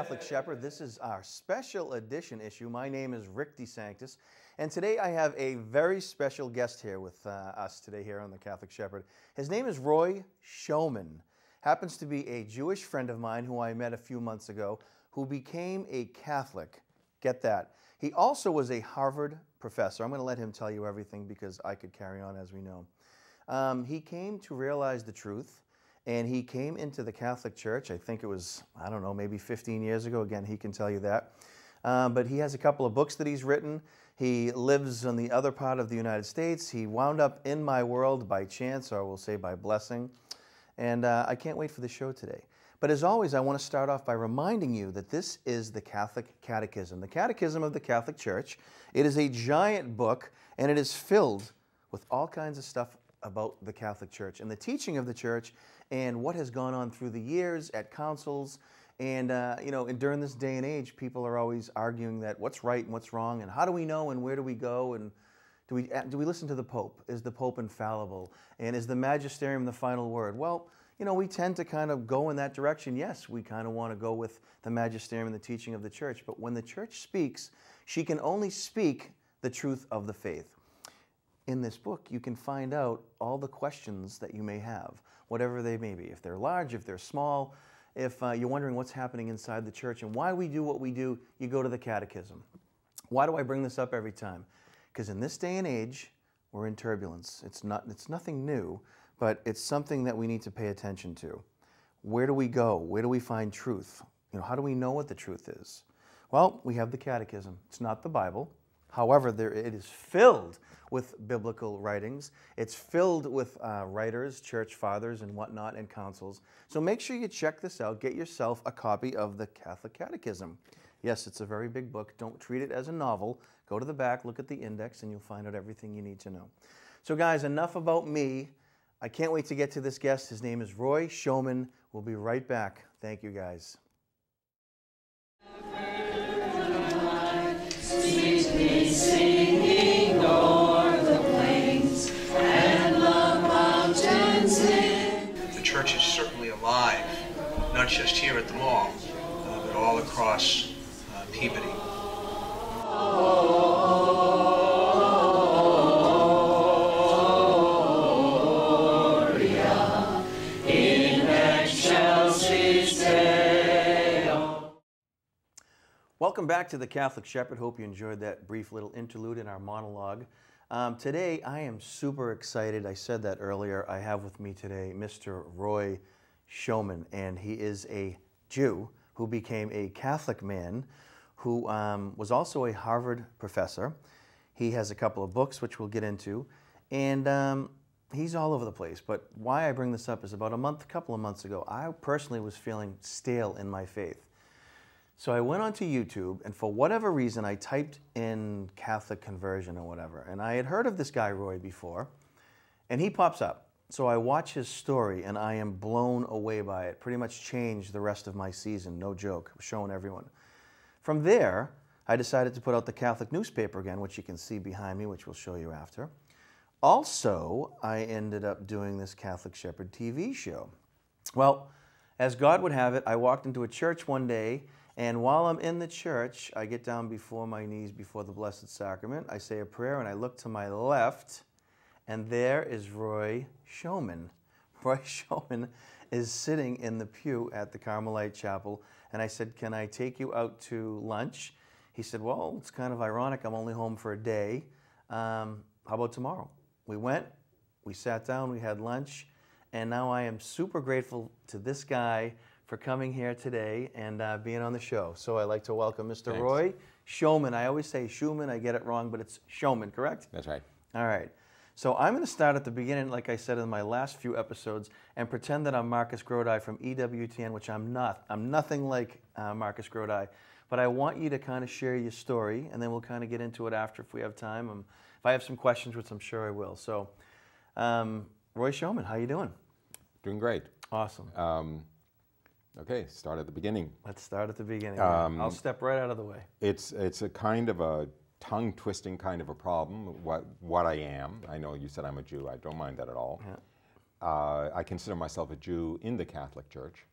Catholic Shepherd. This is our special edition issue. My name is Rick DeSanctis, and today I have a very special guest here with uh, us today here on the Catholic Shepherd. His name is Roy Schoeman. Happens to be a Jewish friend of mine who I met a few months ago who became a Catholic. Get that. He also was a Harvard professor. I'm going to let him tell you everything because I could carry on as we know. Um, he came to realize the truth and he came into the Catholic Church. I think it was, I don't know, maybe 15 years ago. Again, he can tell you that. Um, but he has a couple of books that he's written. He lives on the other part of the United States. He wound up in my world by chance, or we'll say by blessing. And uh, I can't wait for the show today. But as always, I want to start off by reminding you that this is the Catholic Catechism, the Catechism of the Catholic Church. It is a giant book, and it is filled with all kinds of stuff about the Catholic Church and the teaching of the Church and what has gone on through the years at councils. And, uh, you know, and during this day and age, people are always arguing that what's right and what's wrong, and how do we know, and where do we go, and do we, do we listen to the Pope? Is the Pope infallible? And is the magisterium the final word? Well, you know, we tend to kind of go in that direction. Yes, we kind of want to go with the magisterium and the teaching of the church. But when the church speaks, she can only speak the truth of the faith. In this book, you can find out all the questions that you may have whatever they may be. If they're large, if they're small, if uh, you're wondering what's happening inside the church and why we do what we do, you go to the catechism. Why do I bring this up every time? Because in this day and age, we're in turbulence. It's, not, it's nothing new, but it's something that we need to pay attention to. Where do we go? Where do we find truth? You know, how do we know what the truth is? Well, we have the catechism. It's not the Bible. However, there, it is filled with biblical writings. It's filled with uh, writers, church fathers, and whatnot, and councils. So make sure you check this out. Get yourself a copy of the Catholic Catechism. Yes, it's a very big book. Don't treat it as a novel. Go to the back, look at the index, and you'll find out everything you need to know. So, guys, enough about me. I can't wait to get to this guest. His name is Roy Schoeman. We'll be right back. Thank you, guys. Just here at the mall, uh, but all across uh, Peabody. Welcome back to the Catholic Shepherd. Hope you enjoyed that brief little interlude in our monologue. Um, today, I am super excited. I said that earlier. I have with me today Mr. Roy Schoeman, and he is a Jew who became a Catholic man who um, was also a Harvard professor. He has a couple of books, which we'll get into, and um, he's all over the place. But why I bring this up is about a month, a couple of months ago, I personally was feeling stale in my faith. So I went onto YouTube, and for whatever reason, I typed in Catholic conversion or whatever. And I had heard of this guy, Roy, before, and he pops up. So I watch his story, and I am blown away by it. Pretty much changed the rest of my season, no joke, showing everyone. From there, I decided to put out the Catholic newspaper again, which you can see behind me, which we'll show you after. Also, I ended up doing this Catholic Shepherd TV show. Well, as God would have it, I walked into a church one day and while I'm in the church, I get down before my knees before the Blessed Sacrament. I say a prayer and I look to my left, and there is Roy Schoeman. Roy Schoeman is sitting in the pew at the Carmelite Chapel. And I said, Can I take you out to lunch? He said, Well, it's kind of ironic. I'm only home for a day. Um, how about tomorrow? We went, we sat down, we had lunch, and now I am super grateful to this guy for coming here today and uh, being on the show. So I'd like to welcome Mr. Thanks. Roy Schoeman. I always say Schumann, I get it wrong, but it's Schoeman, correct? That's right. All right. So I'm going to start at the beginning, like I said in my last few episodes, and pretend that I'm Marcus Grodi from EWTN, which I'm not. I'm nothing like uh, Marcus Grodi. But I want you to kind of share your story, and then we'll kind of get into it after if we have time. Um, if I have some questions, which I'm sure I will. So, um, Roy Schoeman, how you doing? Doing great. Awesome. Um, okay, start at the beginning. Let's start at the beginning. Um, I'll step right out of the way. It's it's a kind of a tongue twisting kind of a problem. What what I am. I know you said I'm a Jew. I don't mind that at all. Yeah. Uh, I consider myself a Jew in the Catholic Church.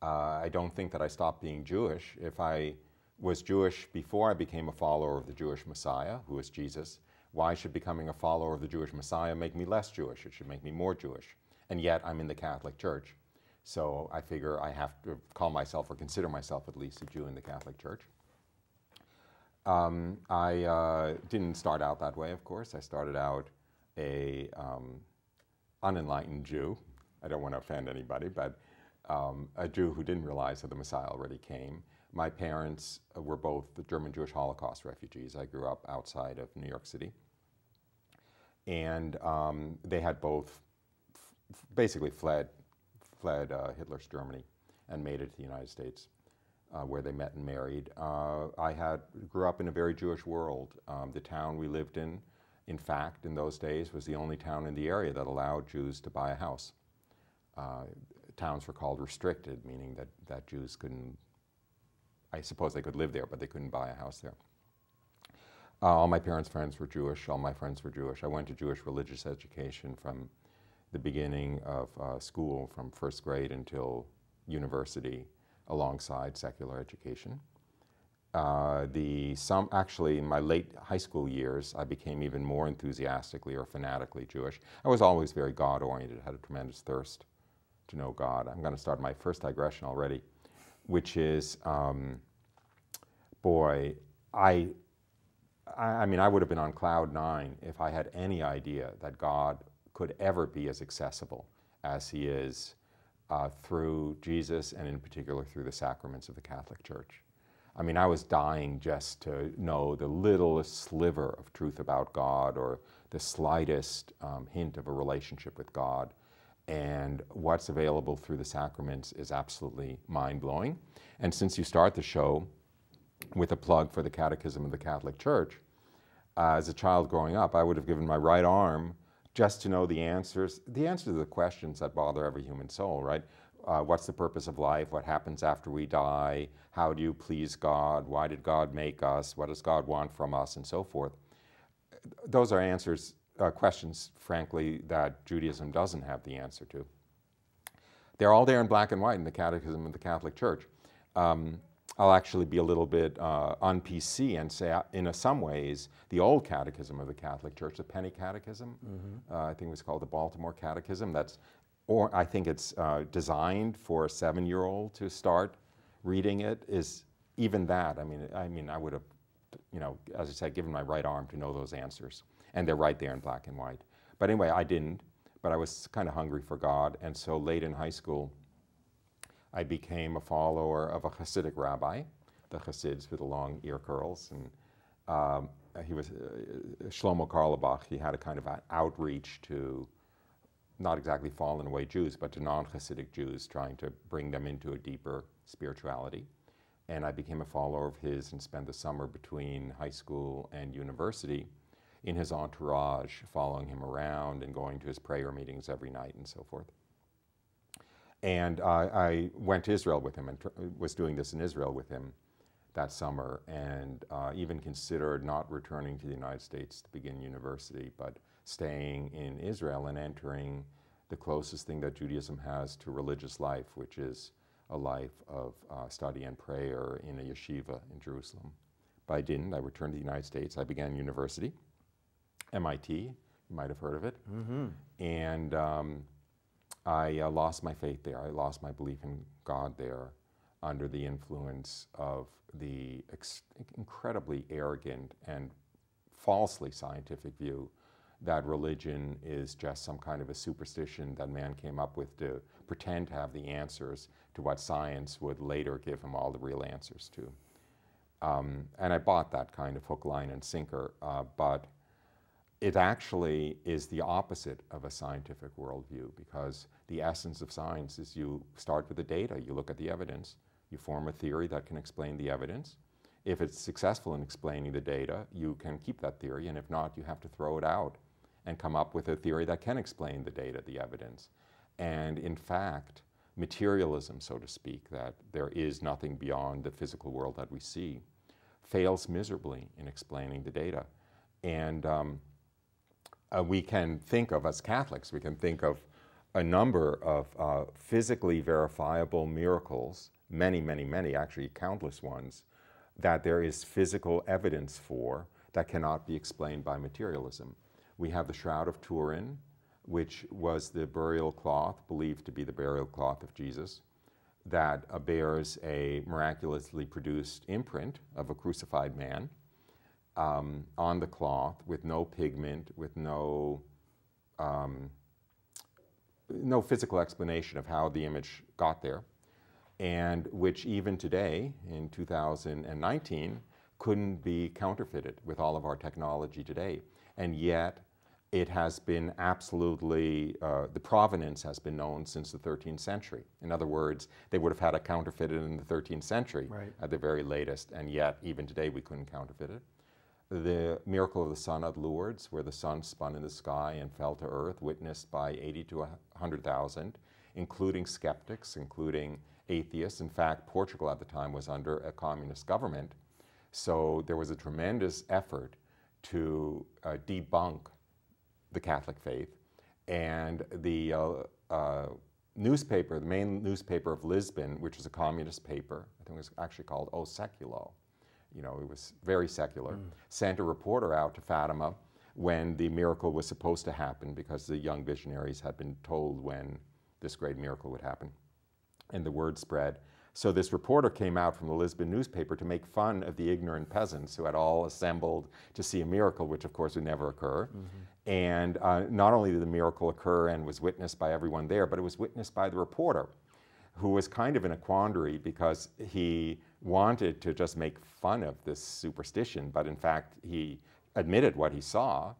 Uh, I don't think that I stopped being Jewish. If I was Jewish before I became a follower of the Jewish Messiah, who is Jesus, why should becoming a follower of the Jewish Messiah make me less Jewish? It should make me more Jewish. And yet I'm in the Catholic Church. So I figure I have to call myself or consider myself at least a Jew in the Catholic Church. Um, I uh, didn't start out that way, of course. I started out a um, unenlightened Jew. I don't want to offend anybody, but um, a Jew who didn't realize that the Messiah already came. My parents uh, were both German Jewish Holocaust refugees. I grew up outside of New York City. And um, they had both basically fled, fled uh, Hitler's Germany and made it to the United States. Uh, where they met and married. Uh, I had grew up in a very Jewish world. Um, the town we lived in, in fact, in those days, was the only town in the area that allowed Jews to buy a house. Uh, towns were called restricted, meaning that, that Jews couldn't, I suppose they could live there, but they couldn't buy a house there. Uh, all my parents' friends were Jewish, all my friends were Jewish. I went to Jewish religious education from the beginning of uh, school, from first grade until university alongside secular education. Uh, the some actually in my late high school years, I became even more enthusiastically or fanatically Jewish. I was always very God oriented, had a tremendous thirst to know God. I'm going to start my first digression already, which is, um, boy, I, I, I mean, I would have been on cloud nine if I had any idea that God could ever be as accessible as He is uh, through Jesus and in particular through the sacraments of the Catholic Church. I mean, I was dying just to know the littlest sliver of truth about God or the slightest um, hint of a relationship with God. And what's available through the sacraments is absolutely mind blowing. And since you start the show with a plug for the Catechism of the Catholic Church, uh, as a child growing up, I would have given my right arm just to know the answers, the answers to the questions that bother every human soul, right? Uh, what's the purpose of life? What happens after we die? How do you please God? Why did God make us? What does God want from us? And so forth. Those are answers, uh, questions, frankly, that Judaism doesn't have the answer to. They're all there in black and white in the Catechism of the Catholic Church. Um, I'll actually be a little bit uh, on PC and say, uh, in some ways, the old catechism of the Catholic Church, the Penny Catechism, mm-hmm. uh, I think it was called the Baltimore Catechism. That's, or I think it's uh, designed for a seven-year-old to start reading it. Is even that? I mean, I mean, I would have, you know, as I said, given my right arm to know those answers, and they're right there in black and white. But anyway, I didn't. But I was kind of hungry for God, and so late in high school. I became a follower of a Hasidic rabbi, the Hasids with the long ear curls. And um, he was uh, Shlomo Carlebach. He had a kind of an outreach to not exactly fallen away Jews, but to non Hasidic Jews, trying to bring them into a deeper spirituality. And I became a follower of his and spent the summer between high school and university in his entourage, following him around and going to his prayer meetings every night and so forth. And uh, I went to Israel with him and tr- was doing this in Israel with him that summer and uh, even considered not returning to the United States to begin university, but staying in Israel and entering the closest thing that Judaism has to religious life, which is a life of uh, study and prayer in a yeshiva in Jerusalem. But I didn't. I returned to the United States. I began university, MIT. You might have heard of it. Mm-hmm. And um, I uh, lost my faith there. I lost my belief in God there under the influence of the incredibly arrogant and falsely scientific view that religion is just some kind of a superstition that man came up with to pretend to have the answers to what science would later give him all the real answers to. Um, and I bought that kind of hook, line, and sinker, uh, but it actually is the opposite of a scientific worldview because the essence of science is you start with the data, you look at the evidence, you form a theory that can explain the evidence. If it's successful in explaining the data, you can keep that theory, and if not, you have to throw it out and come up with a theory that can explain the data, the evidence. And in fact, materialism, so to speak, that there is nothing beyond the physical world that we see, fails miserably in explaining the data. And um, uh, we can think of as Catholics, we can think of a number of uh, physically verifiable miracles, many, many, many, actually countless ones, that there is physical evidence for that cannot be explained by materialism. We have the Shroud of Turin, which was the burial cloth, believed to be the burial cloth of Jesus, that uh, bears a miraculously produced imprint of a crucified man um, on the cloth with no pigment, with no um, no physical explanation of how the image got there, and which even today, in 2019, couldn't be counterfeited with all of our technology today. And yet, it has been absolutely, uh, the provenance has been known since the 13th century. In other words, they would have had it counterfeited in the 13th century Right. at the very latest, and yet, even today, we couldn't counterfeit it the miracle of the sun at Lourdes, where the sun spun in the sky and fell to earth, witnessed by 80 to 100,000, including skeptics, including atheists. In fact, Portugal at the time was under a communist government, so there was a tremendous effort to uh, debunk the Catholic faith. And the uh, uh, newspaper, the main newspaper of Lisbon, which was a communist paper, I think it was actually called O Seculo, you know, it was very secular, sent a reporter out to Fatima when the miracle was supposed to happen because the young visionaries had been told when this great miracle would happen. And the word spread. So this reporter came out from the Lisbon newspaper to make fun of the ignorant peasants who had all assembled to see a miracle, which of course would never occur. And uh, not only did the miracle occur and was witnessed by everyone there, but it was witnessed by the reporter who was kind of in a quandary because he wanted to just make fun of this superstition, but in fact, he admitted what he saw.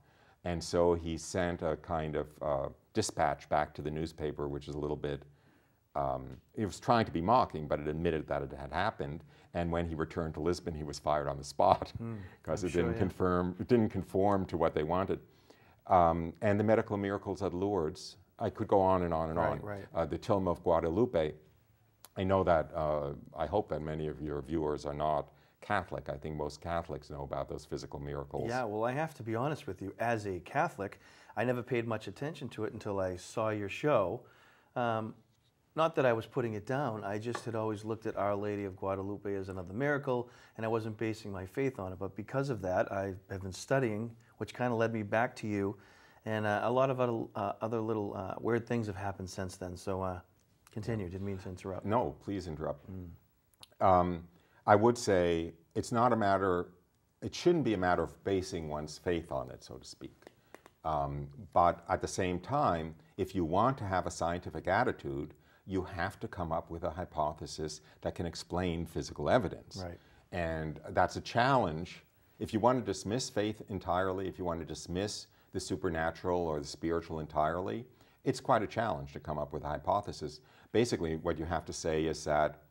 And so he sent a kind of uh, dispatch back to the newspaper, which is a little bit, um, it was trying to be mocking, but it admitted that it had happened. And when he returned to Lisbon, he was fired on the spot because I'm it sure, didn't yeah. confirm, it didn't conform to what they wanted. Um, and the medical miracles at Lourdes, I could go on and on and Right, on. right. Uh, the Tilma of Guadalupe, I know that, uh, I hope that many of your viewers are not Catholic. I think most Catholics know about those physical miracles. Yeah, well, I have to be honest with you. As a Catholic, I never paid much attention to it until I saw your show. Um, not that I was putting it down, I just had always looked at Our Lady of Guadalupe as another miracle, and I wasn't basing my faith on it. But because of that, I have been studying, which kind of led me back to you. And uh, a lot of other, uh, other little uh, weird things have happened since then. So continue, didn't mean to interrupt. No, please interrupt. Um, I would say it's not a matter, it shouldn't be a matter of basing one's faith on it, so to speak. Um, but at the same time, if you want to have a scientific attitude, you have to come up with a hypothesis that can explain physical evidence. Right. And that's a challenge. If you want to dismiss faith entirely, if you want to dismiss the supernatural or the spiritual entirely, it's quite a challenge to come up with a hypothesis. Basically, what you have to say is that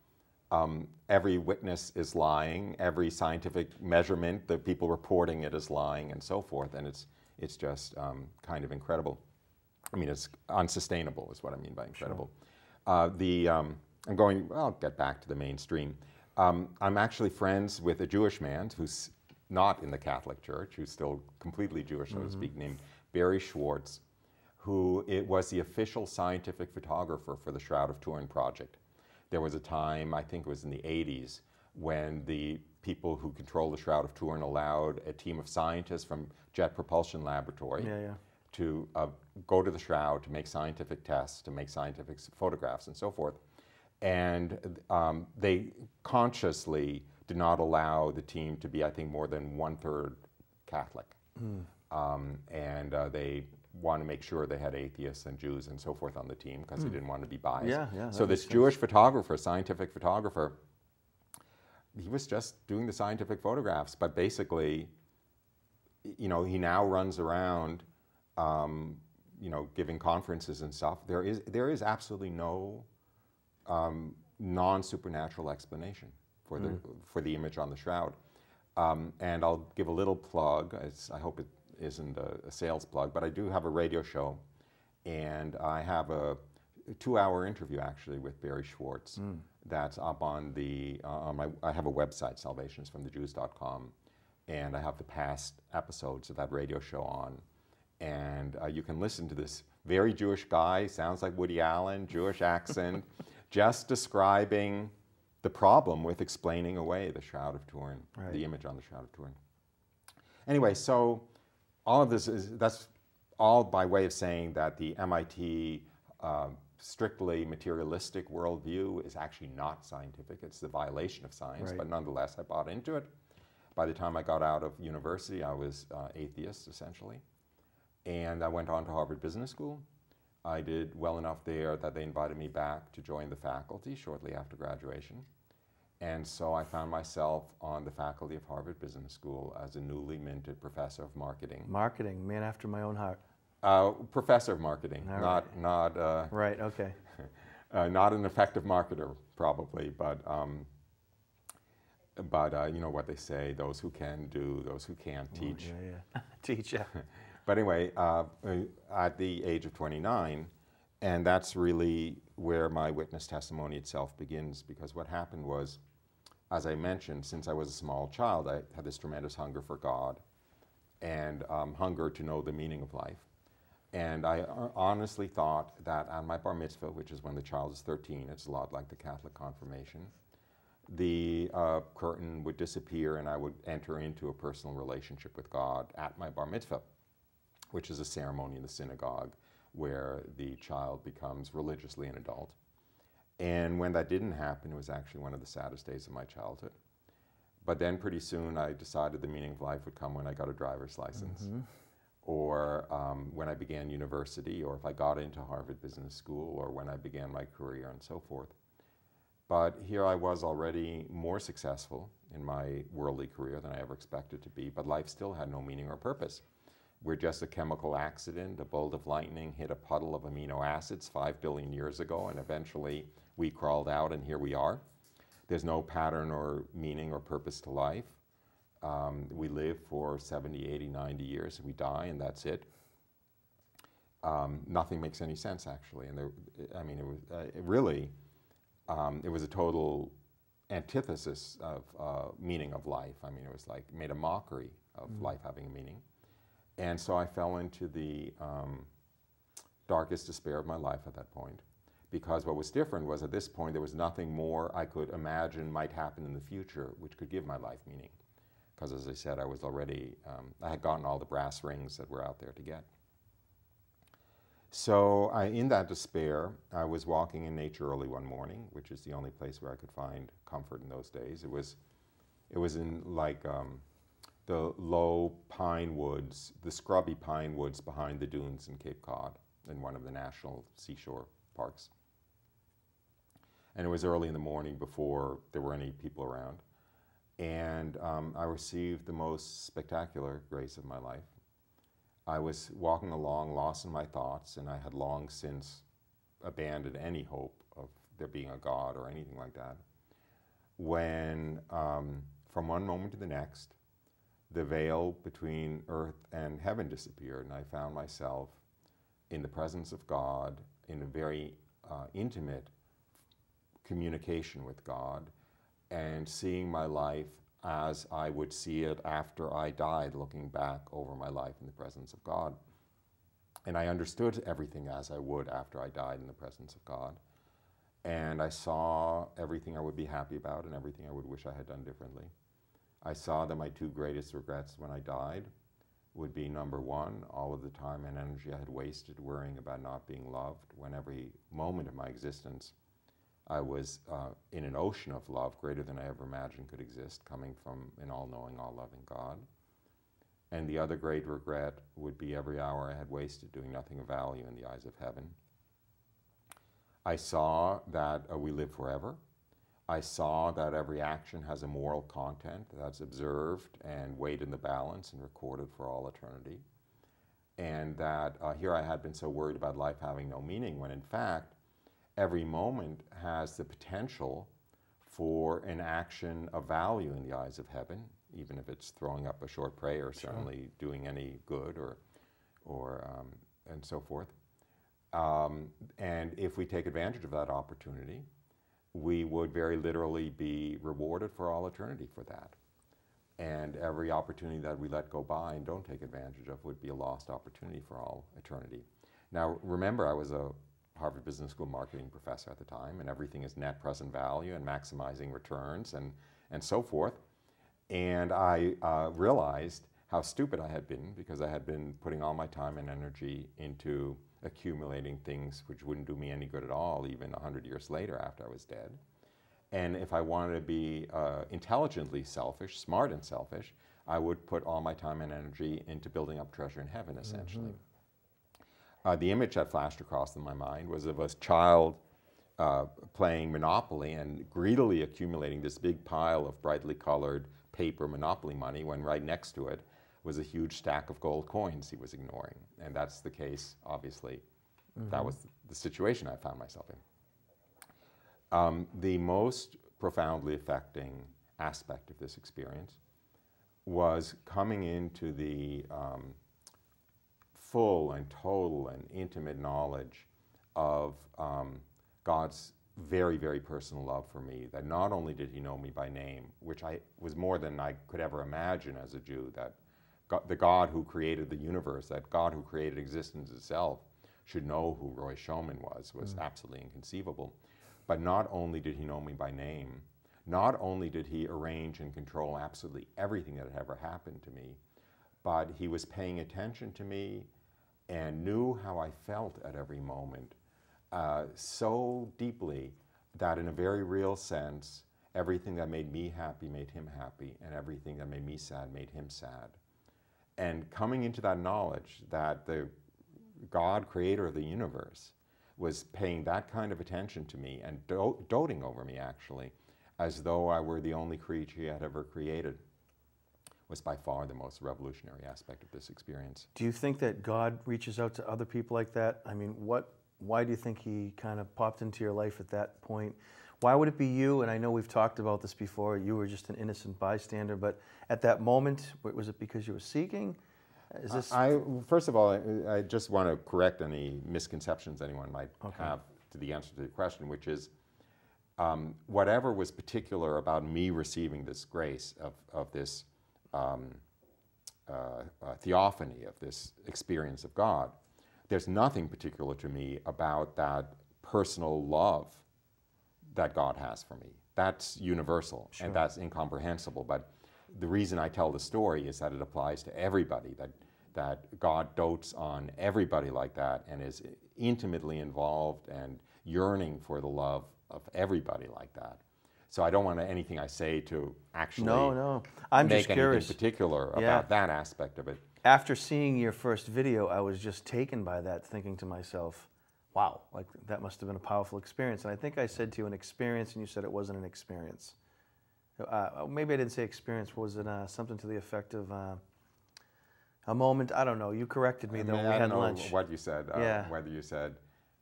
um, every witness is lying, every scientific measurement, the people reporting it is lying, and so forth. And it's, it's just um, kind of incredible. I mean, it's unsustainable, is what I mean by incredible. Uh, the, um, I'm going, well, I'll get back to the mainstream. Um, I'm actually friends with a Jewish man who's not in the Catholic Church, who's still completely Jewish, so to speak, named Barry Schwartz, who it was the official scientific photographer for the Shroud of Turin project. There was a time, I think it was in the 80s, when the people who control the Shroud of Turin allowed a team of scientists from Jet Propulsion Laboratory Yeah, yeah. to uh, go to the shroud to make scientific tests, to make scientific photographs, and so forth. And um, they consciously did not allow the team to be, I think, more than one third Catholic. Um, and uh, they want to make sure they had atheists and Jews and so forth on the team because they didn't want to be biased. Yeah, yeah, So this sense. Jewish photographer, scientific photographer, he was just doing the scientific photographs, but basically, you know, he now runs around, um, you know, giving conferences and stuff. There is there is absolutely no um, non supernatural explanation for the for the image on the shroud. Um, and I'll give a little plug. I hope it isn't a, a sales plug, but I do have a radio show, and I have a two-hour interview actually with Barry Schwartz. That's up on the uh, on my. I have a website, salvationisfromthejews.com, and I have the past episodes of that radio show on, and uh, you can listen to this very Jewish guy, sounds like Woody Allen, Jewish accent, just describing the problem with explaining away the Shroud of Turin, Right. the image on the Shroud of Turin. Anyway, so all of this is that's all by way of saying that the MIT um, strictly materialistic worldview is actually not scientific. It's the violation of science, Right. but nonetheless, I bought into it. By the time I got out of university, I was uh, atheist essentially, and I went on to Harvard Business School. I did well enough there that they invited me back to join the faculty shortly after graduation. And so I found myself on the faculty of Harvard Business School as a newly minted professor of marketing. Marketing, man after my own heart. Uh, professor of marketing, All not, not, uh, Right, okay. uh, not an effective marketer, probably, but, um, but uh, you know what they say those who can do, those who can't teach. Yeah, yeah. Teach, yeah. But anyway, uh, uh, at the age of 29, and that's really where my witness testimony itself begins, because what happened was, as I mentioned, since I was a small child, I had this tremendous hunger for God and um, hunger to know the meaning of life. And I uh, honestly thought that on my bar mitzvah, which is when the child is 13, it's a lot like the Catholic confirmation, the uh, curtain would disappear and I would enter into a personal relationship with God at my bar mitzvah, which is a ceremony in the synagogue where the child becomes religiously an adult. And when that didn't happen, it was actually one of the saddest days of my childhood. But then pretty soon I decided the meaning of life would come when I got a driver's license, or um, when I began university, or if I got into Harvard Business School, or when I began my career, and so forth. But here I was already more successful in my worldly career than I ever expected to be, but life still had no meaning or purpose. We're just a chemical accident. A bolt of lightning hit a puddle of amino acids five billion years ago, and eventually we crawled out, and here we are. There's no pattern or meaning or purpose to life. Um, we live for 70, 80, 90 years, we die, and that's it. Um, nothing makes any sense, actually. And there, I mean, it was uh, it really, um, it was a total antithesis of uh, meaning of life. I mean, it was like made a mockery of life having a meaning. And so I fell into the um, darkest despair of my life at that point. Because what was different was at this point there was nothing more I could imagine might happen in the future which could give my life meaning. Because as I said, I was already, um, I had gotten all the brass rings that were out there to get. So I, in that despair, I was walking in nature early one morning, which is the only place where I could find comfort in those days. It was, it was in like um, the low pine woods, the scrubby pine woods behind the dunes in Cape Cod, in one of the national seashore parks. And it was early in the morning before there were any people around. And um, I received the most spectacular grace of my life. I was walking along, lost in my thoughts, and I had long since abandoned any hope of there being a God or anything like that. When, um, from one moment to the next, the veil between earth and heaven disappeared, and I found myself in the presence of God in a very uh, intimate communication with God and seeing my life as I would see it after I died, looking back over my life in the presence of God. And I understood everything as I would after I died in the presence of God. And I saw everything I would be happy about and everything I would wish I had done differently. I saw that my two greatest regrets when I died would be number one, all of the time and energy I had wasted worrying about not being loved, when every moment of my existence I was uh, in an ocean of love greater than I ever imagined could exist, coming from an all knowing, all loving God. And the other great regret would be every hour I had wasted doing nothing of value in the eyes of heaven. I saw that uh, we live forever. I saw that every action has a moral content that's observed and weighed in the balance and recorded for all eternity. And that uh, here I had been so worried about life having no meaning, when in fact, every moment has the potential for an action of value in the eyes of heaven, even if it's throwing up a short prayer, certainly doing any good or, or um, and so forth. Um, and if we take advantage of that opportunity, we would very literally be rewarded for all eternity for that. And every opportunity that we let go by and don't take advantage of would be a lost opportunity for all eternity. Now, remember, I was a Harvard Business School marketing professor at the time, and everything is net present value and maximizing returns and, and so forth. And I uh, realized how stupid I had been because I had been putting all my time and energy into accumulating things which wouldn't do me any good at all, even 100 years later after I was dead. And if I wanted to be uh, intelligently selfish, smart and selfish, I would put all my time and energy into building up treasure in heaven, essentially. Mm-hmm. Uh, the image that flashed across in my mind was of a child uh, playing Monopoly and greedily accumulating this big pile of brightly colored paper Monopoly money when right next to it was a huge stack of gold coins he was ignoring. And that's the case, obviously. Mm-hmm. That was the situation I found myself in. Um, the most profoundly affecting aspect of this experience was coming into the um, full and total and intimate knowledge of um, God's very, very personal love for me. That not only did He know me by name, which I was more than I could ever imagine as a Jew, that God, the God who created the universe, that God who created existence itself, should know who Roy Schoeman was, was mm. absolutely inconceivable. But not only did He know me by name, not only did He arrange and control absolutely everything that had ever happened to me, but He was paying attention to me and knew how I felt at every moment uh, so deeply that, in a very real sense, everything that made me happy made him happy, and everything that made me sad made him sad. And coming into that knowledge that the God, creator of the universe, was paying that kind of attention to me and do- doting over me, actually, as though I were the only creature he had ever created, was by far the most revolutionary aspect of this experience. Do you think that God reaches out to other people like that? I mean, what why do you think he kind of popped into your life at that point? Why would it be you? And I know we've talked about this before. You were just an innocent bystander, but at that moment, was it because you were seeking? Is this? I first of all, I, I just want to correct any misconceptions anyone might okay. have to the answer to the question, which is. Um, whatever was particular about me receiving this grace of, of this um, uh, uh, theophany, of this experience of God, there's nothing particular to me about that personal love that God has for me. That's universal sure. and that's incomprehensible. But the reason I tell the story is that it applies to everybody, that, that God dotes on everybody like that and is intimately involved and yearning for the love of everybody like that. So I don't want anything I say to actually no, no. I'm make just curious. anything particular about yeah. that aspect of it after seeing your first video, I was just taken by that, thinking to myself, wow, like that must have been a powerful experience. And I think I said to you an experience, and you said it wasn't an experience. Uh, maybe I didn't say experience. Was it uh, something to the effect of uh, a moment? I don't know. You corrected me I though. Mean, we I had don't lunch. what you said. Uh, yeah. Whether you said,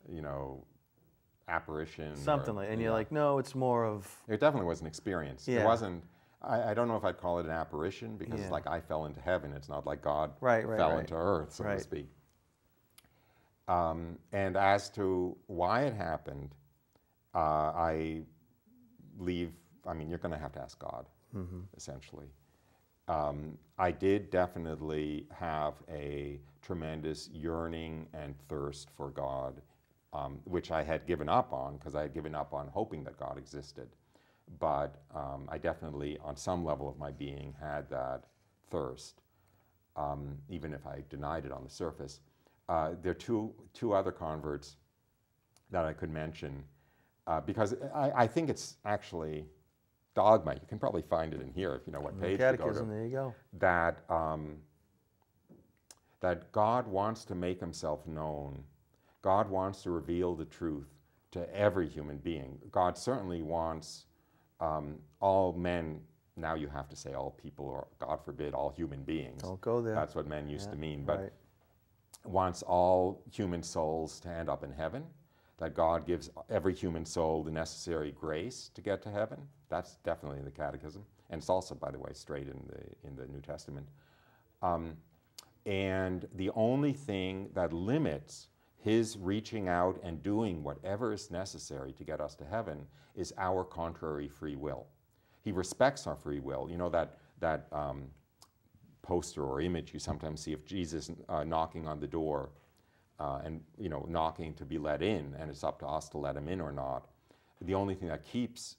you know, apparition. Something or, like, and you're know. like, no, it's more of. It definitely was an experience. Yeah. It wasn't I, I, don't know if I'd call it an apparition because yeah. it's like I fell into heaven. It's not like God right, right, fell right. into earth, so to speak. Um, and as to why it happened, uh, I leave. I mean, you're going to have to ask God, mm-hmm. essentially. Um, I did definitely have a tremendous yearning and thirst for God, um, which I had given up on because I had given up on hoping that God existed but um, I definitely, on some level of my being, had that thirst, um, even if I denied it on the surface. Uh, there are two, two other converts that I could mention uh, because I, I, think it's actually dogma. You can probably find it in here if you know what page Catechism, to go to. There you go. That um, that God wants to make Himself known. God wants to reveal the truth to every human being. God certainly wants um, all men, now you have to say all people, or God forbid, all human beings. Don't go there. That's what men used yeah, to mean. But right. wants all human souls to end up in heaven, that God gives every human soul the necessary grace to get to heaven. That's definitely in the Catechism. And it's also, by the way, straight in the, in the New Testament. Um, and the only thing that limits his reaching out and doing whatever is necessary to get us to heaven is our contrary free will. He respects our free will. You know that, that um, poster or image you sometimes see of Jesus uh, knocking on the door uh, and you know knocking to be let in, and it's up to us to let him in or not. The only thing that keeps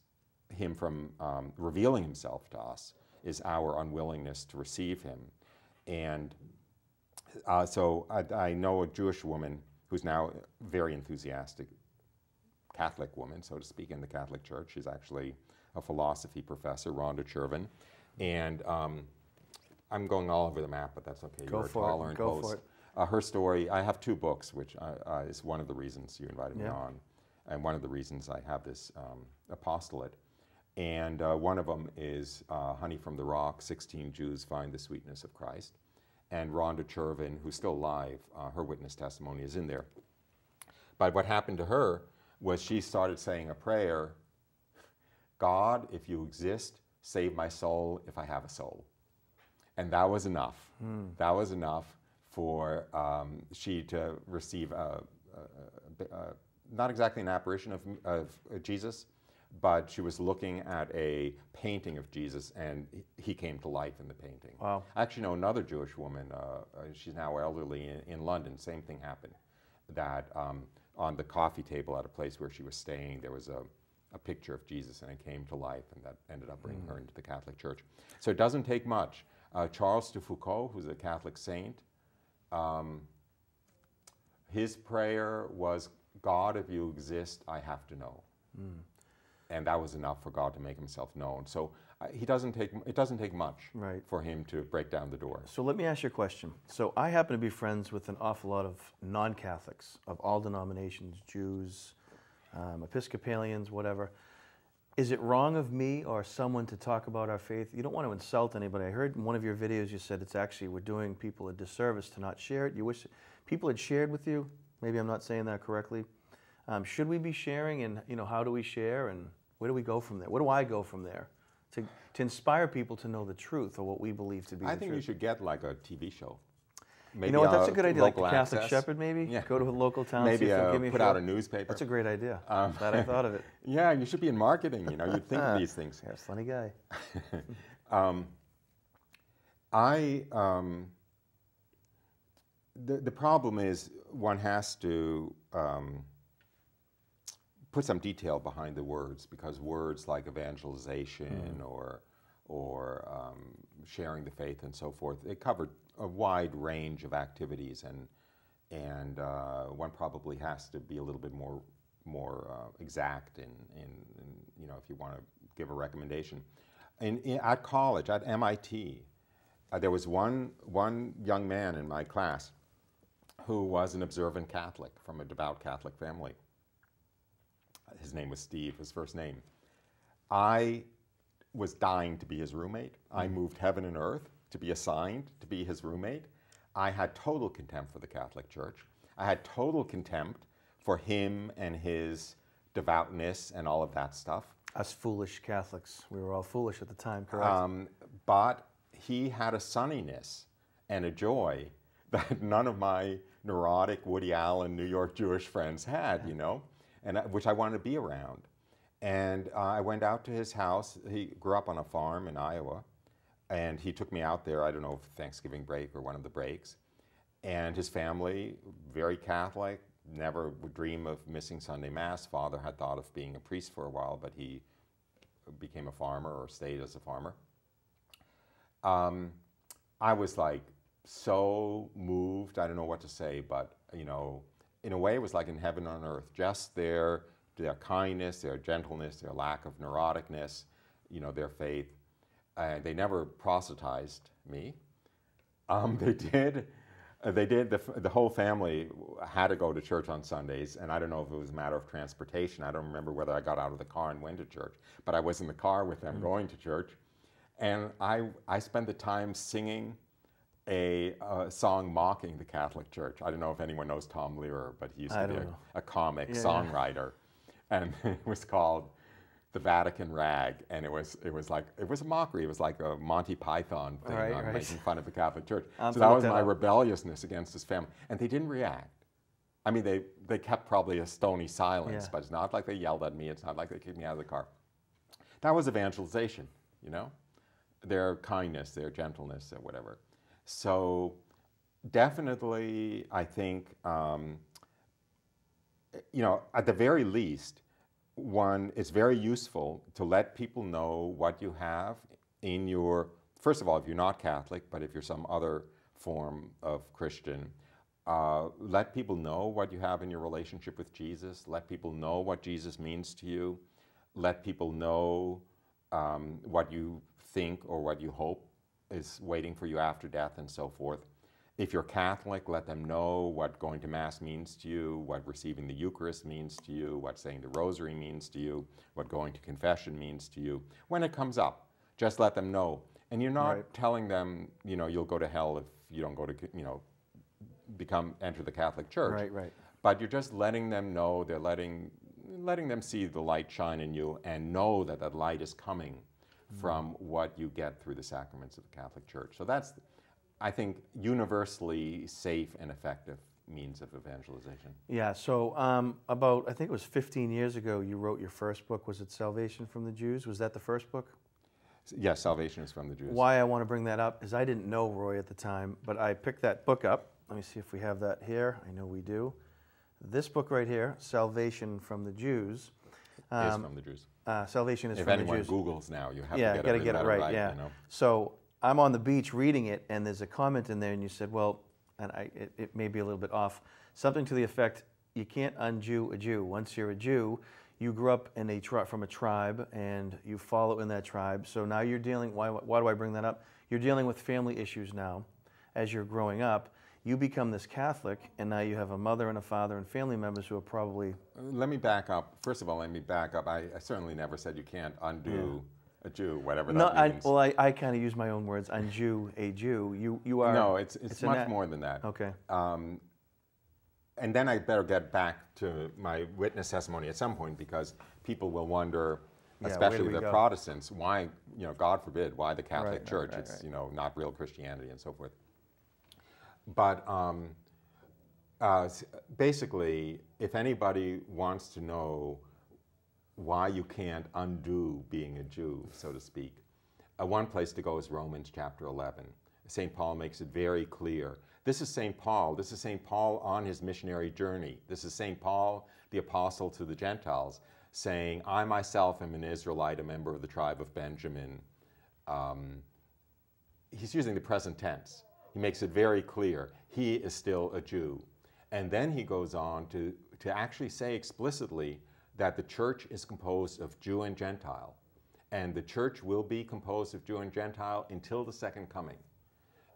him from um, revealing himself to us is our unwillingness to receive him. And uh, so I, I, know a Jewish woman who's now a very enthusiastic Catholic woman, so to speak, in the Catholic Church. She's actually a philosophy professor, Ronda Chervin. And um, I'm going all over the map, but that's okay. Go You're for taller it. Go close. for it. Uh, her story, I have two books, which uh, uh, is one of the reasons you invited me on, and one of the reasons I have this um, apostolate. And uh, one of them is uh, Honey from the Rock 16 Jews Find the Sweetness of Christ. And Ronda Chervin, who's still alive, uh, her witness testimony is in there. But what happened to her was she started saying a prayer God, if you exist, save my soul if I have a soul. And that was enough. That was enough for um, she to receive a, a- a- a- not exactly an apparition of, of Jesus, but she was looking at a painting of Jesus and he- came to life in the painting. Wow. I actually know another Jewish woman, uh, uh, she's now elderly in, in London, same thing happened. That um, on the coffee table at a place where she was staying, there was a, a picture of Jesus and it came to life, and that ended up bringing her into the Catholic Church. So it doesn't take much. Uh, Charles de Foucauld, who's a Catholic saint, um, his prayer was, God, if you exist, I have to know. And that was enough for God to make himself known. So uh, he doesn't take, it doesn't take much Right. for him to break down the door. So let me ask you a question. So I happen to be friends with an awful lot of non-Catholics of all denominations, Jews, um, Episcopalians, whatever. Is it wrong of me or someone to talk about our faith? You don't want to insult anybody. I heard in one of your videos you said it's actually we're doing people a disservice to not share it. You wish people had shared with you. Maybe I'm not saying that correctly. Um, should we be sharing, and you know, how do we share, and where do we go from there? Where do I go from there to to inspire people to know the truth or what we believe to be the truth. I think truth? you should get like a TV show. Maybe You know what? That's a good idea. Like the Catholic access. Shepherd, maybe. Yeah. Go to a local town. see Maybe uh, give me put a out a newspaper. That's a great idea. Um, Glad I thought of it. Yeah, you should be in marketing. You know, you'd think of these things. You're a funny guy. Um, I um, the the problem is one has to um, put some detail behind the words because words like evangelization or or um, sharing the faith and so forth they covered a wide range of activities and and uh, one probably has to be a little bit more more uh, exact in, in, in you know if you want to give a recommendation. In, in, at college at MIT, uh, there was one one young man in my class who was an observant Catholic from a devout Catholic family. His name was Steve, his first name. I was dying to be his roommate. I moved heaven and earth to be assigned to be his roommate. I had total contempt for the Catholic Church. I had total contempt for him and his devoutness and all of that stuff. Us foolish Catholics. We were all foolish at the time, correct? Um, but he had a sunniness and a joy that none of my neurotic Woody Allen New York Jewish friends had, you know, and I- which I wanted to be around. And uh, I went out to his house. He grew up on a farm in Iowa, and he took me out there. I don't know if Thanksgiving break or one of the breaks. And his family, very Catholic, never would dream of missing Sunday Mass. Father had thought of being a priest for a while, but he became a farmer or stayed as a farmer. Um, I was like so moved. I don't know what to say, but you know, in a way, it was like in heaven on earth. Just their their kindness, their gentleness, their lack of neuroticness, you know, their faith. Uh, they never proselytized me. Um, they did. They did. The, the whole family had to go to church on Sundays, and I don't know if it was a matter of transportation. I don't remember whether I got out of the car and went to church, but I was in the car with them going to church, and I I spent the time singing a uh, song mocking the Catholic Church. I don't know if anyone knows Tom Lehrer, but he used to I be a, a comic Yeah, yeah. songwriter, and it was called the Vatican Rag, and it was it was like it was a mockery. It was like a Monty Python thing Right, on right. making fun of the Catholic Church. So that was my up. rebelliousness against his family, and they didn't react. I mean, they they kept probably a stony silence, Yeah. but it's not like they yelled at me. It's not like they kicked me out of the car. That was evangelization, you know, their kindness, their gentleness, or whatever. So definitely, I think, um, you know, at the very least, one, it's very useful to let people know what you have in your, first of all, if you're not Catholic, but if you're some other form of Christian, uh, let people know what you have in your relationship with Jesus. Let people know what Jesus means to you. Let people know um, what you think or what you hope is waiting for you after death and so forth. If you're Catholic, let them know what going to Mass means to you, what receiving the Eucharist means to you, what saying the Rosary means to you, what going to confession means to you. When it comes up, just let them know. And you're not Right. telling them, you know, you'll go to hell if you don't go to, you know, become enter the Catholic Church. Right, right. But you're just letting them know. They're letting letting them see the light shine in you and know that that light is coming from what you get through the sacraments of the Catholic Church. So that's, I think, universally safe and effective means of evangelization. Yeah, so um, about, I think it was 15 years ago, you wrote your first book. Was it Salvation from the Jews? Was that the first book? Yes, salvation is from the Jews. Why I want to bring that up is I didn't know Roy at the time, but I picked that book up. Let me see if we have that here. I know we do. This book right here, Salvation from the Jews. is Um, from the Jews. Uh, Salvation is If from the Jews. If anyone Googles now, you have yeah, to get gotta every get it right. right. yeah. You know? So I'm on the beach reading it, and there's a comment in there, and you said, well, and I, it, it may be a little bit off, something to the effect, you can't unjew a Jew. Once you're a Jew, you grew up in a tri- from a tribe, and you follow in that tribe. So now you're dealing. Why, why do I bring that up? You're dealing with family issues now, as you're growing up. You become this Catholic, and now you have a mother and a father and family members who are probably Let me back up. First of all, let me back up. I, I certainly never said you can't undo a Jew, whatever no. that I, means. well, I, I kind of use my own words. Undo a Jew. You you are. no, it's, it's, it's much more than that. Okay. Um, and then I better get back to my witness testimony at some point because people will wonder, Yeah, especially the go? Protestants, why, you know, God forbid, why the Catholic Right, right, Church? right, it's, you know, not real Christianity and so forth. But um, uh, basically, if anybody wants to know why you can't undo being a Jew, so to speak, uh, one place to go is Romans chapter 11. St. Paul makes it very clear. This is St. Paul. This is St. Paul on his missionary journey. This is St. Paul, the apostle to the Gentiles, saying, I myself am an Israelite, a member of the tribe of Benjamin. Um, he's using the present tense. He makes it very clear he is still a Jew. And then he goes on to, to actually say explicitly that the church is composed of Jew and Gentile. And the church will be composed of Jew and Gentile until the second coming.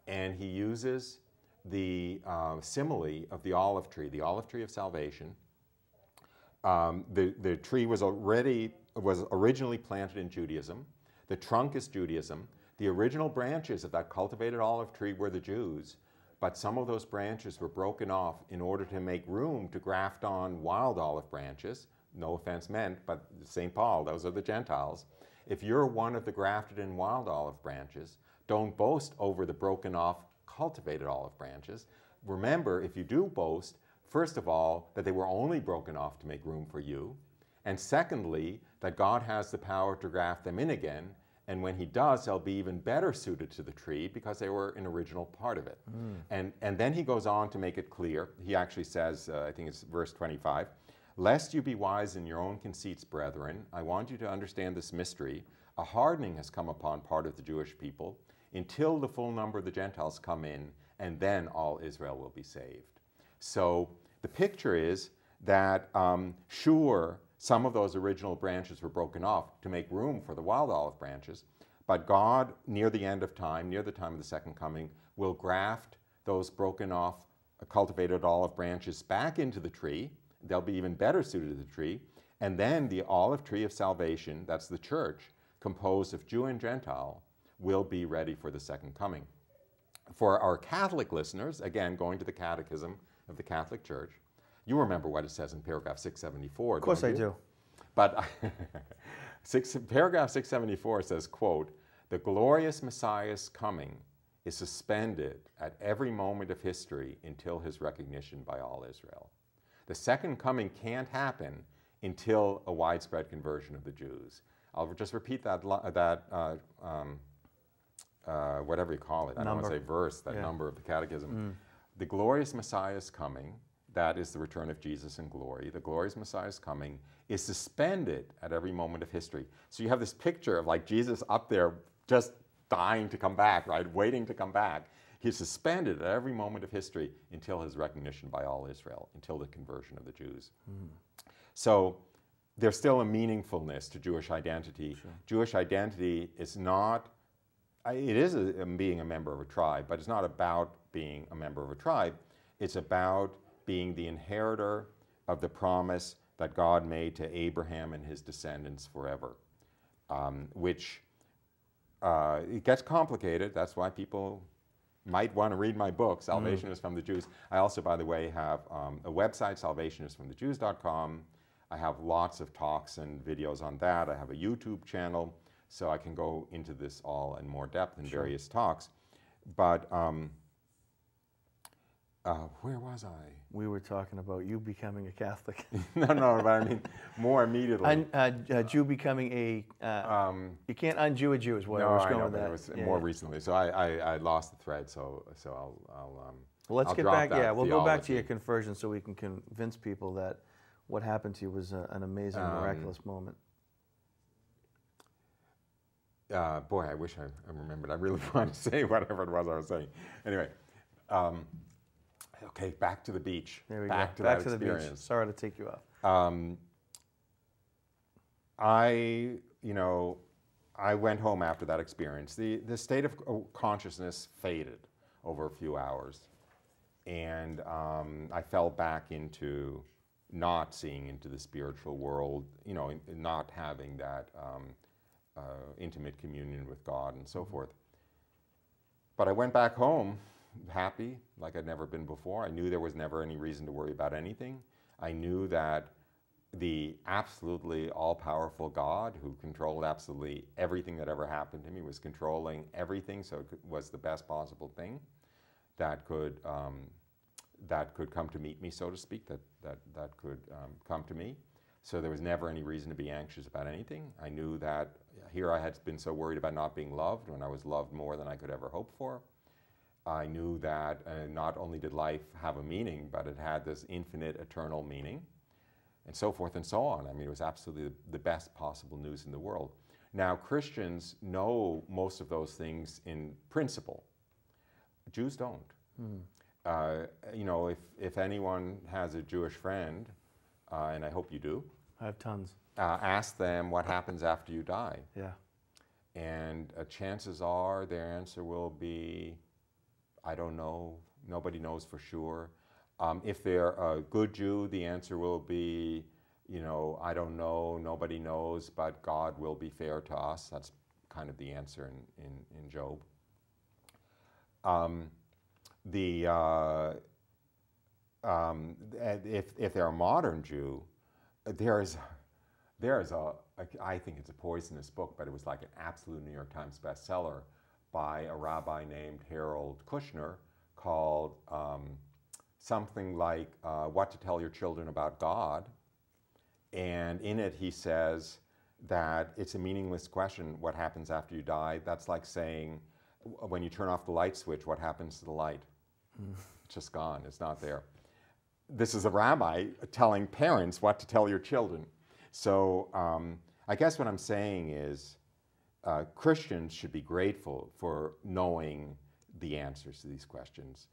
And he uses the uh, simile of the olive tree, the olive tree of salvation. Um, the, the tree was already was originally planted in Judaism. The trunk is Judaism. The original branches of that cultivated olive tree were the Jews, but some of those branches were broken off in order to make room to graft on wild olive branches. No offense meant, but St. Paul, those are the Gentiles. If you're one of the grafted in wild olive branches, don't boast over the broken off cultivated olive branches. Remember, if you do boast, first of all, that they were only broken off to make room for you, and secondly, that God has the power to graft them in again, and when He does, they'll be even better suited to the tree because they were an original part of it. And, and then He goes on to make it clear. He actually says, uh, I think it's verse 25, Lest you be wise in your own conceits, brethren, I want you to understand this mystery. A hardening has come upon part of the Jewish people until the full number of the Gentiles come in, and then all Israel will be saved. So the picture is that, um, sure, some of those original branches were broken off to make room for the wild olive branches, but God, near the end of time, near the time of the second coming, will graft those broken off uh, cultivated olive branches back into the tree. They'll be even better suited to the tree. And then the olive tree of salvation, that's the church, composed of Jew and Gentile, will be ready for the second coming. For our Catholic listeners, again, going to the Catechism of the Catholic Church, you remember what it says in paragraph 674. Of course I do. But six, paragraph 674 says, quote, the glorious Messiah's coming is suspended at every moment of history until his recognition by all Israel. The second coming can't happen until a widespread conversion of the Jews. I'll just repeat that, that uh, um, uh, whatever you call it. I don't want to say verse, that Yeah. number of the catechism. the glorious Messiah is coming. That is the return of Jesus in glory. The glorious Messiah is coming, is suspended at every moment of history. So you have this picture of like Jesus up there just dying to come back, right? Waiting to come back. He's suspended at every moment of history until his recognition by all Israel, until the conversion of the Jews. Mm. So there's still a meaningfulness to Jewish identity. Sure. Jewish identity is not, it is a, being a member of a tribe, but it's not about being a member of a tribe. It's about being the inheritor of the promise that God made to Abraham and his descendants forever, um, which uh, it gets complicated. That's why people might want to read my book, Salvation mm. is from the Jews. I also, by the way, have um, a website, salvationisfromthejews.com. I have lots of talks and videos on that. I have a YouTube channel, so I can go into this all in more depth in sure. various talks. But um, uh, where was I? We were talking about you becoming a Catholic. no, no, but I mean more immediately. Un, uh, uh, Jew becoming a. Uh, um, you can't unJew a Jew is what no, I was going I know, with that. It was yeah. more recently, so I, I, I, lost the thread. So so I'll. I'll um, well, let's I'll get back. Yeah, we'll theology. go back to your conversion so we can convince people that what happened to you was a, an amazing, um, miraculous moment. Uh, boy, I wish I, I remembered. I really want to say whatever it was I was saying. Anyway. Um, Okay, back to the beach. There we back go. To back to experience. the beach. Sorry to take you off. Um, I, you know, I went home after that experience. The, the state of consciousness faded over a few hours. And um, I fell back into not seeing into the spiritual world, you know, not having that um, uh, intimate communion with God and so forth. But I went back home happy like I'd never been before. I knew there was never any reason to worry about anything. I knew that the absolutely all powerful God who controlled absolutely everything that ever happened to me was controlling everything, so it was the best possible thing that could. Um, that could come to meet me, so to speak, that, that, that could um, come to me. So there was never any reason to be anxious about anything. I knew that here I had been so worried about not being loved when I was loved more than I could ever hope for. I knew that uh, not only did life have a meaning, but it had this infinite, eternal meaning, and so forth and so on. I mean, it was absolutely the best possible news in the world. Now, Christians know most of those things in principle. Jews don't. Mm. Uh, you know, if, if anyone has a Jewish friend, uh, and I hope you do, I have tons. Uh, ask them what happens after you die. Yeah. And uh, chances are their answer will be I don't know. Nobody knows for sure. Um, if they're a good Jew, the answer will be, you know, I don't know, nobody knows, but God will be fair to us. That's kind of the answer in, in, in Job. Um, the, uh, um, if, if they're a modern Jew, there is, there is a, a, I think it's a poisonous book, but it was like an absolute New York Times bestseller by a rabbi named Harold Kushner called um, something like uh, What to Tell Your Children About God. And in it, he says that it's a meaningless question what happens after you die. That's like saying, when you turn off the light switch, what happens to the light? It's just gone, it's not there. This is a rabbi telling parents what to tell your children. So um, I guess what I'm saying is uh, Christians should be grateful for knowing the answers to these questions.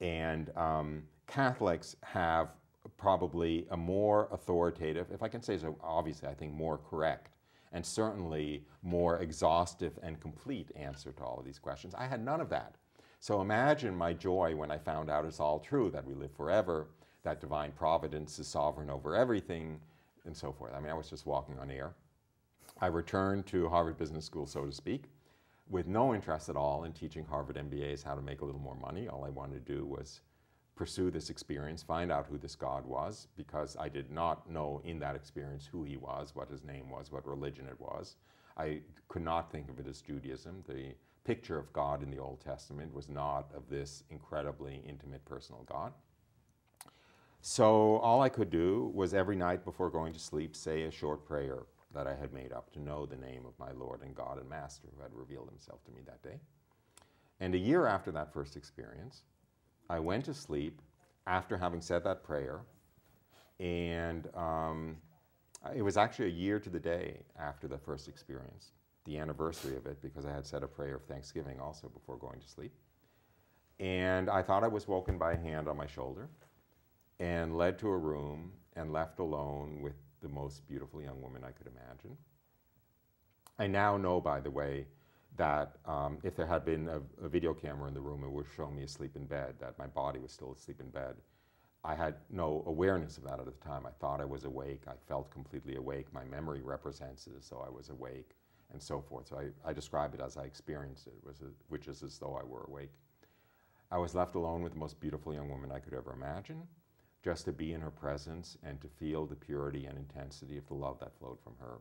And um, Catholics have probably a more authoritative, if I can say so, obviously, I think more correct, and certainly more exhaustive and complete answer to all of these questions. I had none of that. So imagine my joy when I found out it's all true, that we live forever, that divine providence is sovereign over everything, and so forth. I mean, I was just walking on air. I returned to Harvard Business School, so to speak, with no interest at all in teaching Harvard MBAs how to make a little more money. All I wanted to do was pursue this experience, find out who this God was, because I did not know in that experience who he was, what his name was, what religion it was. I could not think of it as Judaism. The picture of God in the Old Testament was not of this incredibly intimate personal God. So all I could do was every night before going to sleep say a short prayer that I had made up to know the name of my Lord and God and Master who had revealed himself to me that day. And a year after that first experience, I went to sleep after having said that prayer, and um, it was actually a year to the day after the first experience, the anniversary of it, because I had said a prayer of thanksgiving also before going to sleep. And I thought I was woken by a hand on my shoulder and led to a room and left alone with the most beautiful young woman I could imagine. I now know, by the way, that um, if there had been a, a, video camera in the room, it would show me asleep in bed, that my body was still asleep in bed. I had no awareness of that at the time. I thought I was awake. I felt completely awake. My memory represents it as though I was awake and so forth. So I, I describe it as I experienced it, a, which is as though I were awake. I was left alone with the most beautiful young woman I could ever imagine, just to be in her presence and to feel the purity and intensity of the love that flowed from her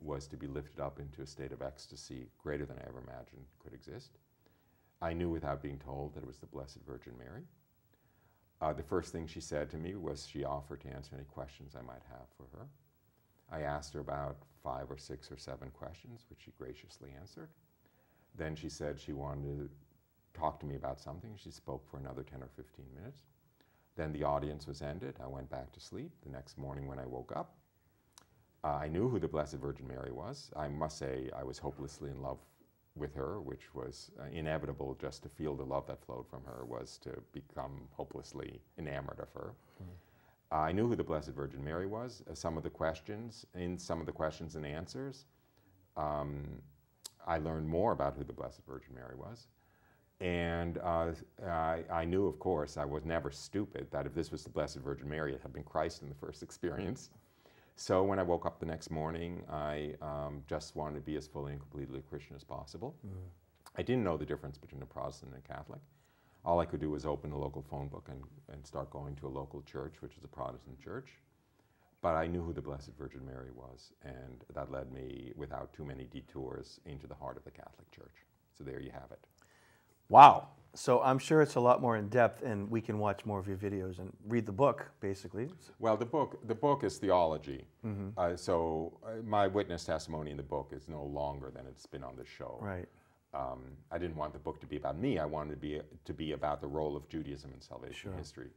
was to be lifted up into a state of ecstasy greater than I ever imagined could exist. I knew without being told that it was the Blessed Virgin Mary. Uh, the first thing she said to me was she offered to answer any questions I might have for her. I asked her about five or six or seven questions, which she graciously answered. Then she said she wanted to talk to me about something. She spoke for another 10 or 15 minutes. Then the audience was ended. I went back to sleep. The next morning, when I woke up, uh, I knew who the Blessed Virgin Mary was. I must say, I was hopelessly in love with her, which was uh, inevitable just to feel the love that flowed from her, was to become hopelessly enamored of her. Mm. Uh, I knew who the Blessed Virgin Mary was. Uh, some of the questions, in some of the questions and answers, um, I learned more about who the Blessed Virgin Mary was. And uh, I, I, knew, of course, I was never stupid, that if this was the Blessed Virgin Mary, it had been Christ in the first experience. So when I woke up the next morning, I um, just wanted to be as fully and completely Christian as possible. Mm. I didn't know the difference between a Protestant and a Catholic. All I could do was open a local phone book and, and start going to a local church, which is a Protestant church. But I knew who the Blessed Virgin Mary was, and that led me, without too many detours, into the heart of the Catholic Church. So there you have it. Wow. So I'm sure it's a lot more in depth, and we can watch more of your videos and read the book, basically. Well, the book the book is theology. Mm-hmm. Uh, so uh, my witness testimony in the book is no longer than it's been on the show. Right. Um, I didn't want the book to be about me. I wanted to be to be about the role of Judaism in salvation sure. history.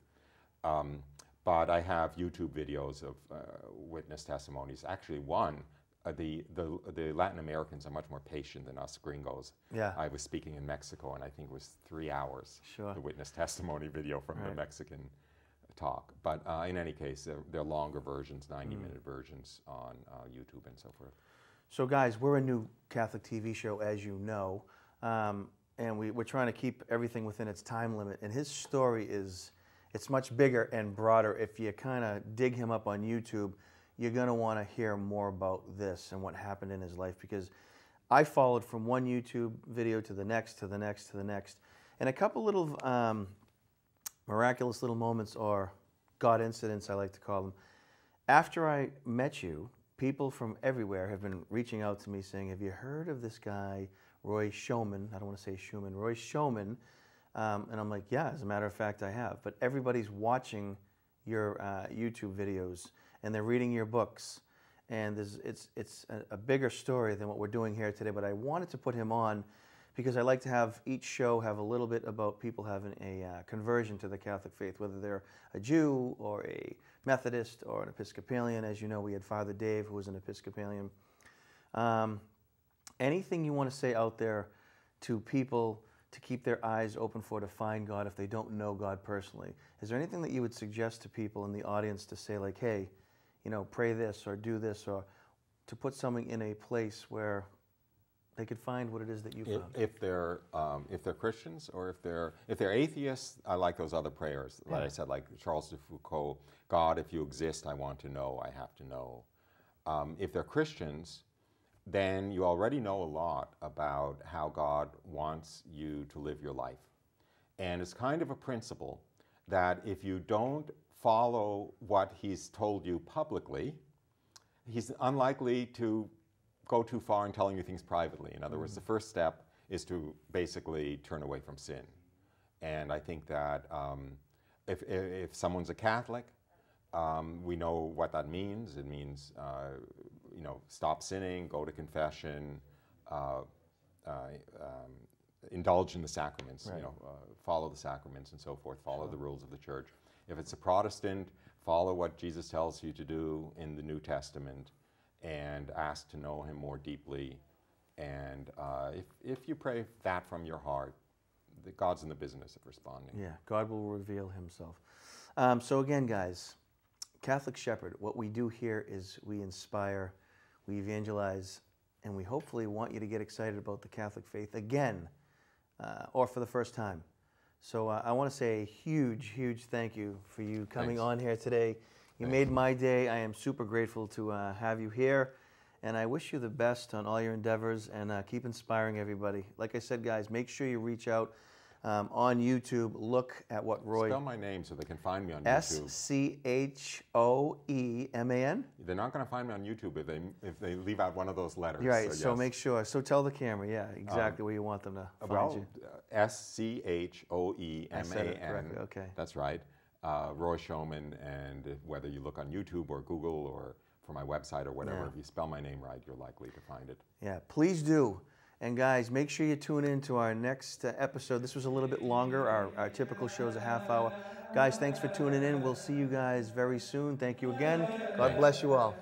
Um, but I have YouTube videos of uh, witness testimonies. Actually, one uh, the, the, the Latin Americans are much more patient than us gringos. Yeah. I was speaking in Mexico, and I think it was three hours. Sure. The witness testimony video from right. the Mexican talk. But uh, in any case, they're, they're longer versions, 90 mm. minute versions on uh, YouTube and so forth. So, guys, we're a new Catholic TV show, as you know, um, and we, we're trying to keep everything within its time limit. And his story is it's much bigger and broader. If you kind of dig him up on YouTube, you're going to want to hear more about this and what happened in his life because I followed from one YouTube video to the next, to the next, to the next. And a couple little um, miraculous little moments or God incidents, I like to call them. After I met you, people from everywhere have been reaching out to me saying, Have you heard of this guy, Roy Schoeman? I don't want to say Schumann, Roy Schoeman. Um, and I'm like, Yeah, as a matter of fact, I have. But everybody's watching your uh, YouTube videos and they're reading your books. And it's, it's a, a bigger story than what we're doing here today, but I wanted to put him on because I like to have each show have a little bit about people having a uh, conversion to the Catholic faith, whether they're a Jew or a Methodist or an Episcopalian. As you know, we had Father Dave, who was an Episcopalian. Um, anything you want to say out there to people to keep their eyes open for to find God if they don't know God personally? Is there anything that you would suggest to people in the audience to say, like, hey, you know, pray this or do this or to put something in a place where they could find what it is that you found. If, if they're um, if they're Christians or if they're if they're atheists, I like those other prayers. Like I said, like Charles de Foucauld, God, if you exist, I want to know. I have to know. Um, if they're Christians, then you already know a lot about how God wants you to live your life, and it's kind of a principle that if you don't follow what he's told you publicly, he's unlikely to go too far in telling you things privately. In other mm. words, the first step is to basically turn away from sin. And I think that um, if, if someone's a Catholic, um, we know what that means. It means, uh, you know, stop sinning, go to confession, uh, uh, um, indulge in the sacraments, Right. you know, uh, follow the sacraments and so forth, follow the rules of the church. If it's a Protestant, follow what Jesus tells you to do in the New Testament and ask to know him more deeply. And uh, if, if you pray that from your heart, the, God's in the business of responding. Yeah, God will reveal Himself. Um, so, again, guys, Catholic Shepherd, what we do here is we inspire, we evangelize, and we hopefully want you to get excited about the Catholic faith again uh, or for the first time. So, uh, I want to say a huge, huge thank you for you coming Thanks. on here today. You Thank made my day. I am super grateful to uh, have you here. And I wish you the best on all your endeavors and uh, keep inspiring everybody. Like I said, guys, make sure you reach out um, on YouTube. Look at what Roy Spell my name so they can find me on YouTube. C H O E M A N. They're not going to find me on YouTube if they if they leave out one of those letters. You're right. So yes. make sure. So tell the camera, yeah, exactly where you want them to find well, you. uh, S C H O E M A N. okay. That's right. Uh, Roy Schoeman, and whether you look on YouTube or Google or for my website or whatever, Yeah. if you spell my name right, you're likely to find it. Yeah, please do. And guys, make sure you tune in to our next uh, episode. This was a little bit longer. Our, our typical show is a half hour. Guys, thanks for tuning in. We'll see you guys very soon. Thank you again. God bless you all.